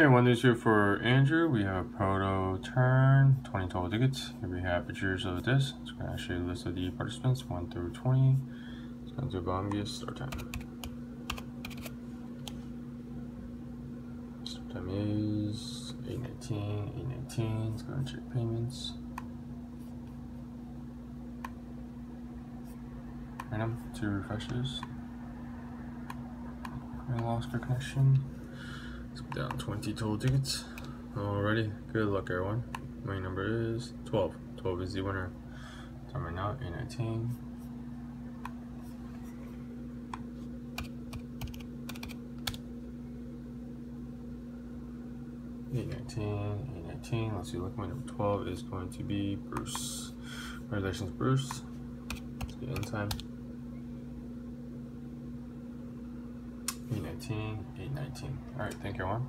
Hey, one here for Andrew. We have a proto turn, 20 total tickets. Here we have pictures of this. It's going to show you a list of the participants, 1 through 20. It's going to Bombius start time. Start time is 819, 819. It's going to check payments. Random, two refreshes. I lost our connection. Down 20 total tickets. Alrighty, good luck everyone. My number is 12. 12 is the winner. Time right now, 819. Eight nineteen, eight nineteen. Let's see. Lucky my number twelve is going to be Bruce. Congratulations, Bruce. Let's get in time. 819, 819. All right, thank you, everyone.